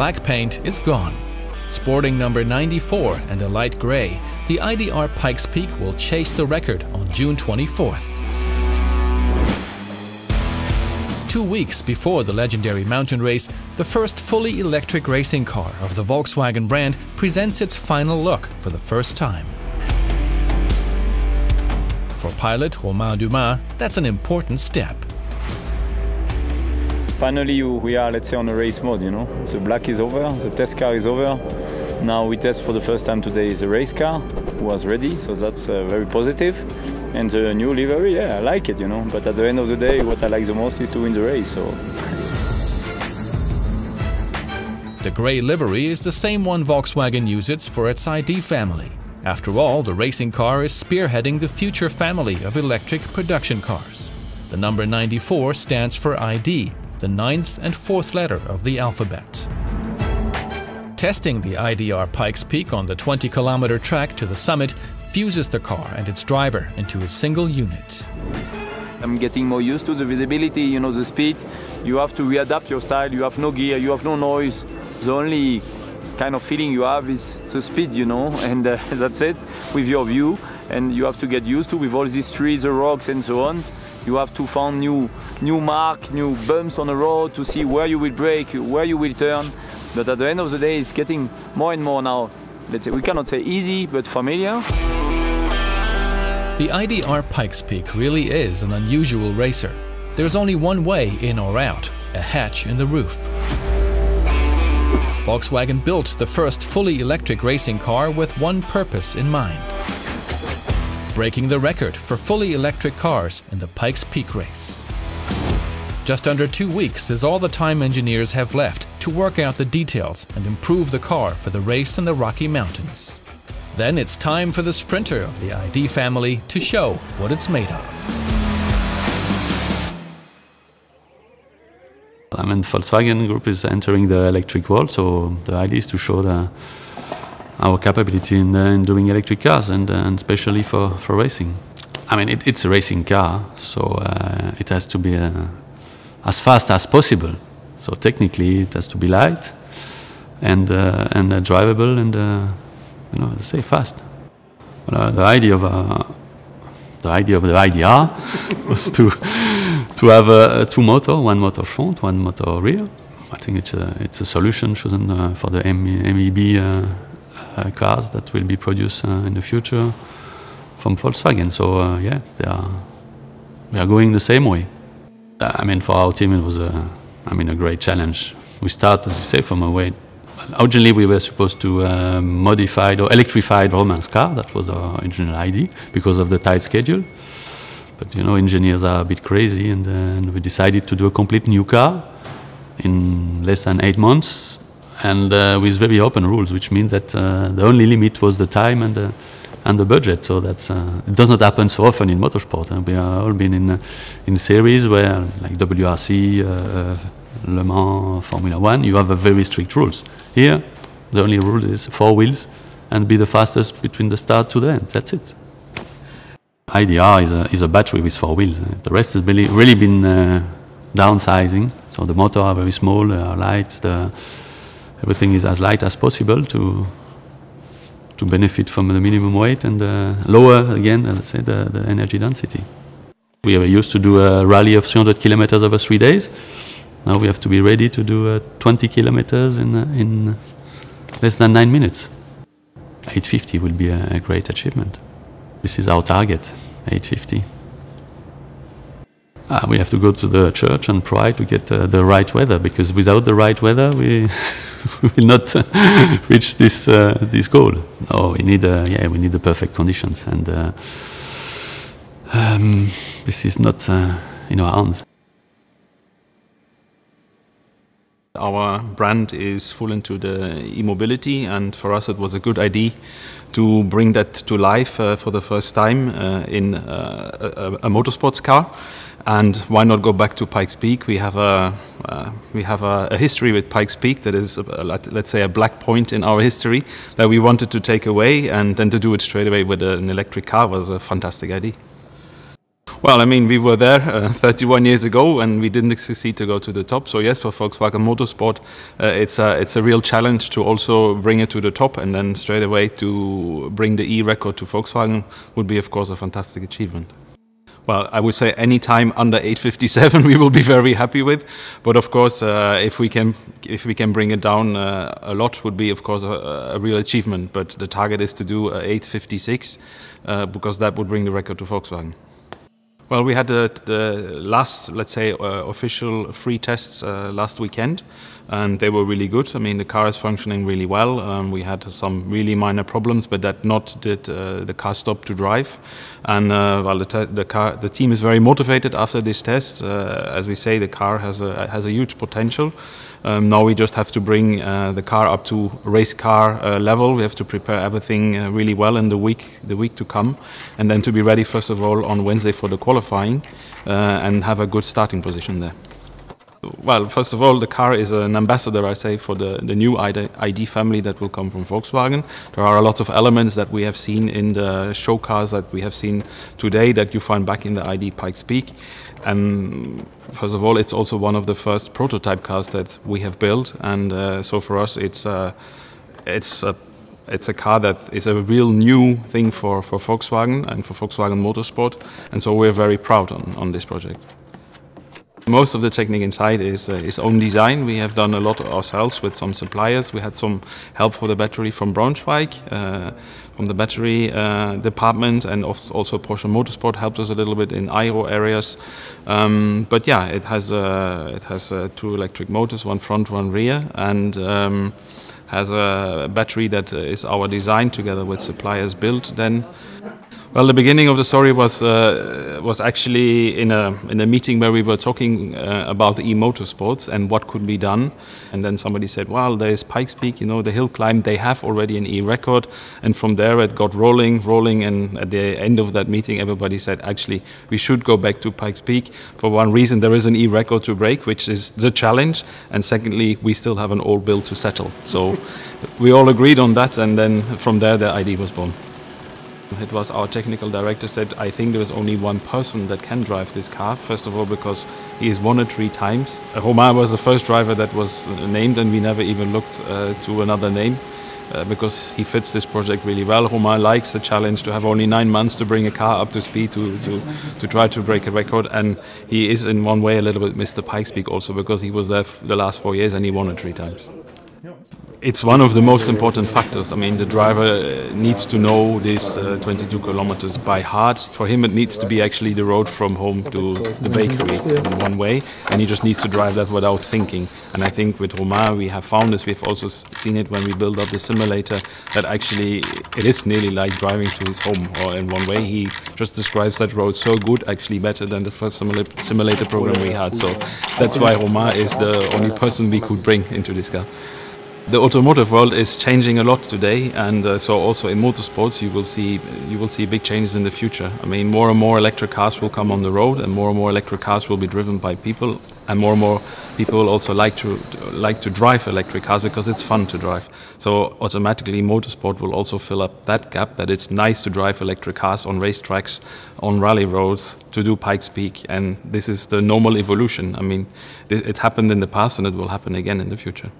black paint is gone. Sporting number 94 and a light grey, the IDR Pikes Peak will chase the record on June 24th. Two weeks before the legendary mountain race, the first fully electric racing car of the Volkswagen brand presents its final look for the first time. For pilot Romain Dumas, that's an important step. Finally, we are, let's say, on a race mode, you know. The black is over, the test car is over. Now we test for the first time today the race car, was ready, so that's uh, very positive. And the new livery, yeah, I like it, you know. But at the end of the day, what I like the most is to win the race, so... The grey livery is the same one Volkswagen uses for its ID family. After all, the racing car is spearheading the future family of electric production cars. The number 94 stands for ID, the ninth and fourth letter of the alphabet. Testing the IDR Pikes Peak on the 20 kilometer track to the summit fuses the car and its driver into a single unit. I'm getting more used to the visibility, you know, the speed. You have to readapt your style, you have no gear, you have no noise. The only kind of feeling you have is the speed, you know, and uh, that's it with your view. And you have to get used to with all these trees, the rocks, and so on. You have to find new, new mark, new bumps on the road to see where you will brake, where you will turn. But at the end of the day, it's getting more and more now. Let's say we cannot say easy, but familiar. The IDR Pikes Peak really is an unusual racer. There's only one way in or out, a hatch in the roof. Volkswagen built the first fully electric racing car with one purpose in mind. Breaking the record for fully electric cars in the Pikes Peak race. Just under two weeks is all the time engineers have left to work out the details and improve the car for the race in the Rocky Mountains. Then it's time for the sprinter of the ID family to show what it's made of. I mean, Volkswagen Group is entering the electric world, so the idea is to show the, our capability in, uh, in, doing electric cars, and, uh, and especially for, for racing. I mean, it, it's a racing car, so uh, it has to be uh, as fast as possible. So technically, it has to be light and uh, and uh, drivable, and you know, say fast. Well, the idea of the idea of the IDR was to to have two motor, one motor front, one motor rear. I think it's a, it's a solution chosen for the MEB cars that will be produced uh, in the future from Volkswagen. So uh, yeah, they are we are going the same way. I mean, for our team, it was a I mean a great challenge. We start, as you say, from a way originally we were supposed to uh, modify or electrify Romain's car. That was our original idea because of the tight schedule. But you know, engineers are a bit crazy, and, uh, and we decided to do a complete new car in less than eight months, and uh, with very open rules, which means that uh, the only limit was the time and the, and the budget. So that's uh, it does not happen so often in motorsport. we have all been in in series where like WRC. Le Mans, Formula One, you have very strict rules. Here, the only rule is four wheels and be the fastest between the start to the end. That's it. IDR is a, is a battery with four wheels. The rest has really, really been uh, downsizing. So the motor are very small, uh, lights, the, everything is as light as possible to to benefit from the minimum weight and uh, lower again, as I said, the, the energy density. We were used to do a rally of 300 kilometers over three days. Now we have to be ready to do uh, 20 kilometers in, uh, in less than nine minutes. 850 will be a, a great achievement. This is our target, 850. Uh, we have to go to the church and pray to get uh, the right weather because without the right weather we, will not uh, reach this uh, this goal. No, we need uh, yeah we need the perfect conditions and um, this is not in our hands. Our brand is full into the e-mobility and for us it was a good idea to bring that to life uh, for the first time uh, in uh, a, a, motorsports car. And why not go back to Pikes Peak? We have a uh, we have a, a, history with Pikes Peak that is, a, let's say, a black point in our history that we wanted to take away, and then to do it straight away with an electric car was a fantastic idea. Well, I mean, we were there uh, 31 years ago, and we didn't succeed to go to the top. So yes, for Volkswagen Motorsport, uh, it's a it's a real challenge to also bring it to the top, and then straight away to bring the E record to Volkswagen would be, of course, a fantastic achievement. Well, I would say any time under 857 we will be very happy with, but of course, uh, if we can if we can bring it down uh, a lot, would be of course a, a, real achievement. But the target is to do 856 uh, because that would bring the record to Volkswagen. Well, we had the, the last, let's say, uh, official free tests uh, last weekend, and they were really good. I mean, the car is functioning really well. Um, we had some really minor problems, but that not did uh, the car stop to drive. And uh, well, the, the, car, the team is very motivated after these tests. Uh, as we say, the car has a has a huge potential. Um, now we just have to bring uh, the car up to race car uh, level. We have to prepare everything uh, really well in the week the week to come, and then to be ready first of all on Wednesday for the qualifying, uh, and have a good starting position there. Well, first of all, the car is an ambassador, I say, for the, the new ID, ID, family that will come from Volkswagen. There are a lot of elements that we have seen in the show cars that we have seen today that you find back in the ID Pikes Peak. And first of all, it's also one of the first prototype cars that we have built. And uh, so for us, it's, uh, it's a it's a car that is a real new thing for, for Volkswagen and for Volkswagen Motorsport. And so we're very proud on, on this project. Most of the technique inside is, uh, is own design. We have done a lot ourselves with some suppliers. We had some help for the battery from Braunschweig, uh, from the battery uh, department, and also Porsche Motorsport helped us a little bit in aero areas. Um, but yeah, it has uh, it has uh, two electric motors, one front, one rear, and um, has a battery that uh, is our design together with suppliers built then. Well, the beginning of the story was uh, was actually in a in a meeting where we were talking uh, about the e-motorsports and what could be done. And then somebody said, "Well, there is Pikes Peak, you know, the hill climb. They have already an e-record." And from there, it got rolling, rolling. And at the end of that meeting, everybody said, "Actually, we should go back to Pikes Peak for one reason: there is an e-record to break, which is the challenge, and secondly, we still have an old bill to settle." So we all agreed on that, and then from there, the idea was born. It was our technical director said, I think there is only one person that can drive this car. First of all, because he has won it three times. Romain was the first driver that was named, and we never even looked uh, to another name. Uh, because he fits this project really well. Romain likes the challenge to have only nine months to bring a car up to speed to, to, to try to break a record. And he is, in one way, a little bit Mr. Pikes Peak also because he was there the last four years and he won it three times it's one of the most important factors. I mean, the driver uh, needs to know these uh, 22 kilometers by heart. For him, it needs to be actually the road from home to the bakery in one way, and he just needs to drive that without thinking. And I think with Romain, we have found this. We've also seen it when we build up the simulator that actually it is nearly like driving to his home. Or in one way, he just describes that road so good, actually better than the first simulator program we had. So that's why Romain is the only person we could bring into this car. The automotive world is changing a lot today, and uh, so also in motorsports, you will see you will see big changes in the future. I mean, more and more electric cars will come on the road, and more and more electric cars will be driven by people, and more and more people also like to like to drive electric cars because it's fun to drive. So automatically, motorsport will also fill up that gap. That it's nice to drive electric cars on racetracks, on rally roads, to do Pikes Peak, and this is the normal evolution. I mean, it happened in the past, and it will happen again in the future.